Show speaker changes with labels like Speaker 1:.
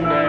Speaker 1: someday.